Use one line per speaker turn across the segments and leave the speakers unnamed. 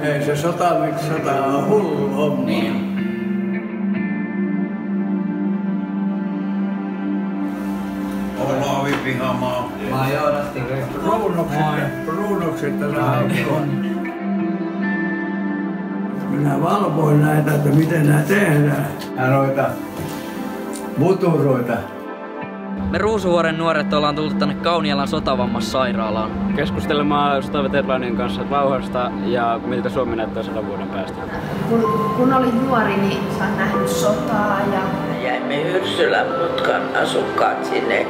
Ei se sota, miksi sota on hullu homma.
Niin.
Olavi pihamaa.
Mä oon Joonatti.
Ruunokset tässä on. Minä valvoin näitä, että miten nämä tehdään. Ja noita muturoita.
Me Ruusuvuoren nuoret ollaan tullut tänne Kaunialan sotavammassairaalaan.
keskustelemaan sotaveteraanien kanssa rauhasta ja miltä Suomi näyttää sadan vuoden päästä.
Kun, kun olit nuori, niin sä oot nähnyt sotaa ja
Jäimme Hyrsylän mutkan asukkaat sinne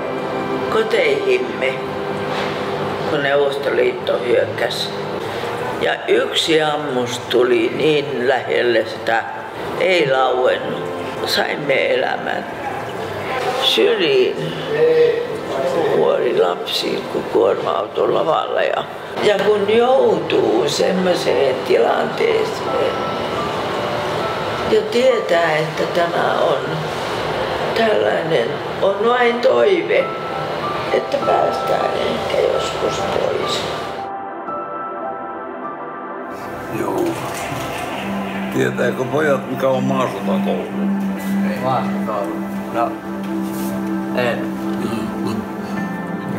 koteihimme, kun Neuvostoliitto hyökkäsi. Ja yksi ammus tuli niin lähelle sitä, ei lauennut. Saimme elämän syliin kuori lapsi, kun kuorma-auton lavalla. Ja, ja kun joutuu semmoiseen tilanteeseen, ja tietää, että tämä on tällainen, on vain toive, että päästään ehkä joskus pois.
Joo. Tietääkö pojat, mikä on maasotakoulu?
Ei maastokoulu. No, en.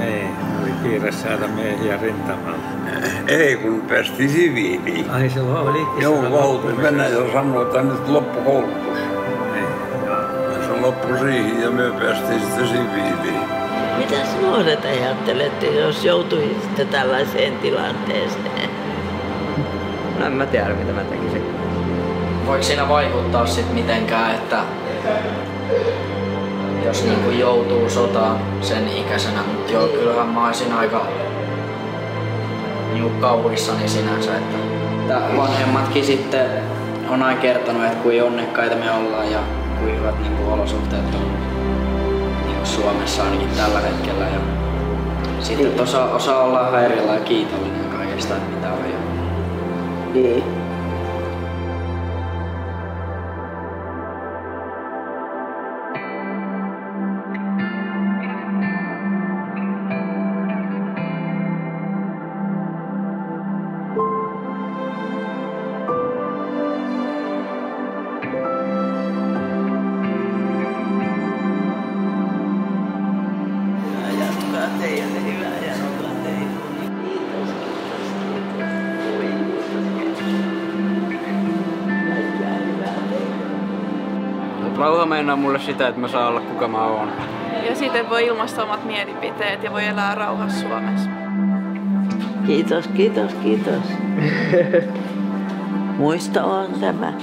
Ei, oli kiire saada miehiä rintamaan.
Ei, kun päästiin siviiliin.
Ai se oli
Joo, koulutus. Venäjä sanoi, että nyt loppu koulutus. Se loppui siihen ja me päästiin sitten siviiliin.
Mitäs nuoret ajattelette, jos joutuisitte tällaiseen tilanteeseen?
No en mä tiedä mitä mä tekisin. Voiko siinä vaikuttaa sit mitenkään, että jos niinku joutuu sotaan sen ikäisenä, mutta joo, kyllähän mä olisin aika niinku kauhuissani sinänsä, että että vanhemmatkin sitten on aina kertonut, että kuin onnekkaita me ollaan ja kuin hyvät niinku olosuhteet on niinku Suomessa ainakin tällä hetkellä. Ja sitten osa, osa olla häiriöllä ja kiitollinen kaikesta, mitä on jo.
Niin.
Rauha meinaa mulle sitä, että mä saan olla kuka mä oon.
Ja sitten voi ilmaista omat mielipiteet ja voi elää rauhassa Suomessa.
Kiitos, kiitos, kiitos. Muista on tämä.